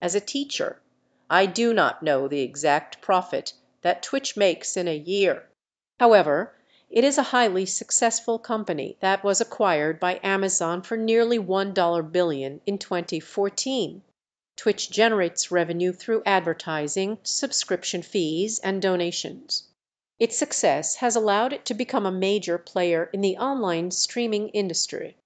As a teacher, I do not know the exact profit that Twitch makes in a year. However, it is a highly successful company that was acquired by Amazon for nearly $1 billion in 2014. Twitch generates revenue through advertising, subscription fees, and donations. Its success has allowed it to become a major player in the online streaming industry.